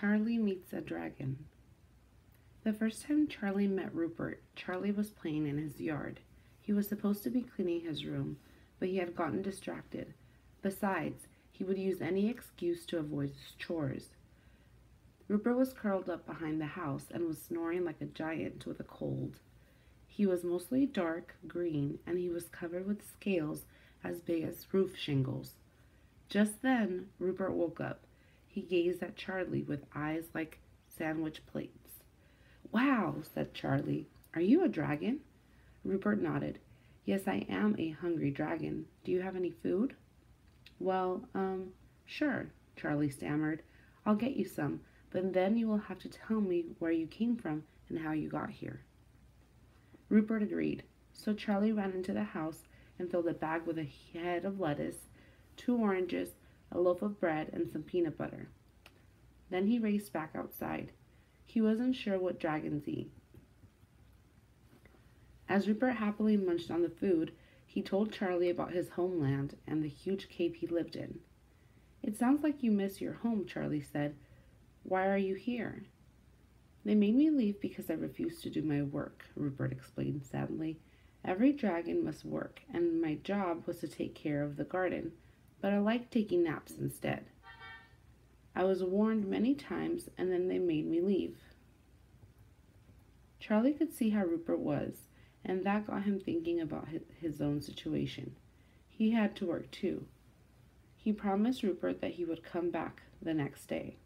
Charlie meets a dragon. The first time Charlie met Rupert, Charlie was playing in his yard. He was supposed to be cleaning his room, but he had gotten distracted. Besides, he would use any excuse to avoid his chores. Rupert was curled up behind the house and was snoring like a giant with a cold. He was mostly dark green and he was covered with scales as big as roof shingles. Just then, Rupert woke up. He gazed at Charlie with eyes like sandwich plates. Wow, said Charlie. Are you a dragon? Rupert nodded. Yes, I am a hungry dragon. Do you have any food? Well, um, sure, Charlie stammered. I'll get you some, but then you will have to tell me where you came from and how you got here. Rupert agreed. So Charlie ran into the house and filled a bag with a head of lettuce, two oranges, a loaf of bread, and some peanut butter. Then he raced back outside. He wasn't sure what dragons eat. As Rupert happily munched on the food, he told Charlie about his homeland and the huge cave he lived in. It sounds like you miss your home, Charlie said. Why are you here? They made me leave because I refused to do my work, Rupert explained sadly. Every dragon must work, and my job was to take care of the garden, but I like taking naps instead. I was warned many times, and then they made me leave. Charlie could see how Rupert was, and that got him thinking about his own situation. He had to work too. He promised Rupert that he would come back the next day.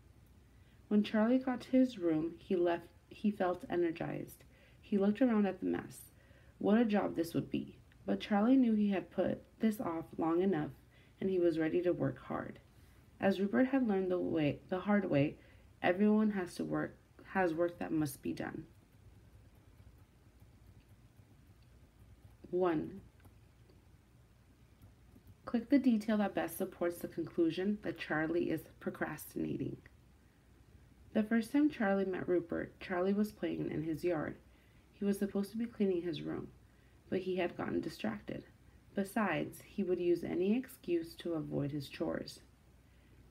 When Charlie got to his room, he left he felt energized. He looked around at the mess. What a job this would be. But Charlie knew he had put this off long enough and he was ready to work hard. As Rupert had learned the way the hard way, everyone has to work has work that must be done. 1. Click the detail that best supports the conclusion that Charlie is procrastinating. The first time Charlie met Rupert, Charlie was playing in his yard. He was supposed to be cleaning his room, but he had gotten distracted. Besides, he would use any excuse to avoid his chores.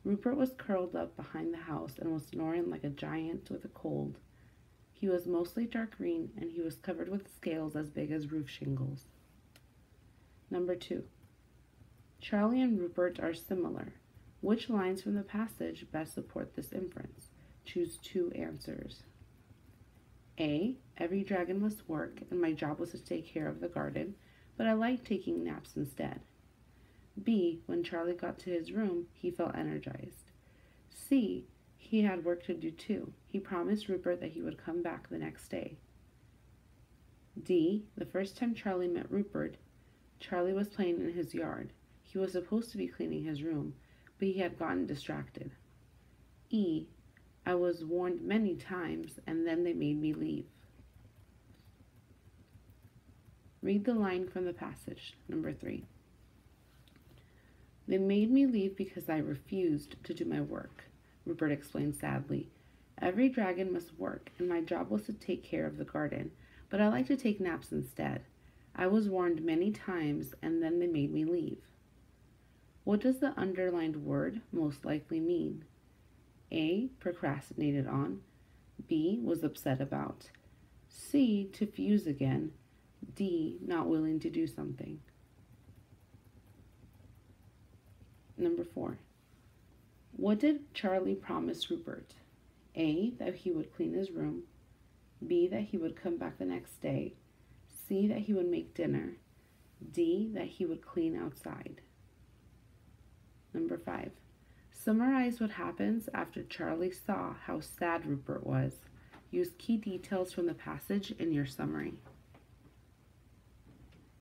Rupert was curled up behind the house and was snoring like a giant with a cold. He was mostly dark green and he was covered with scales as big as roof shingles. Number two. Charlie and Rupert are similar. Which lines from the passage best support this inference? Choose two answers. A. Every dragon must work, and my job was to take care of the garden, but I liked taking naps instead. B. When Charlie got to his room, he felt energized. C. He had work to do too. He promised Rupert that he would come back the next day. D. The first time Charlie met Rupert, Charlie was playing in his yard. He was supposed to be cleaning his room, but he had gotten distracted. E. I was warned many times, and then they made me leave. Read the line from the passage, number three. They made me leave because I refused to do my work, Rupert explained sadly. Every dragon must work, and my job was to take care of the garden, but I like to take naps instead. I was warned many times, and then they made me leave. What does the underlined word most likely mean? A. Procrastinated on. B. Was upset about. C. To fuse again. D. Not willing to do something. Number four. What did Charlie promise Rupert? A. That he would clean his room. B. That he would come back the next day. C. That he would make dinner. D. That he would clean outside. Number five. Summarize what happens after Charlie saw how sad Rupert was. Use key details from the passage in your summary.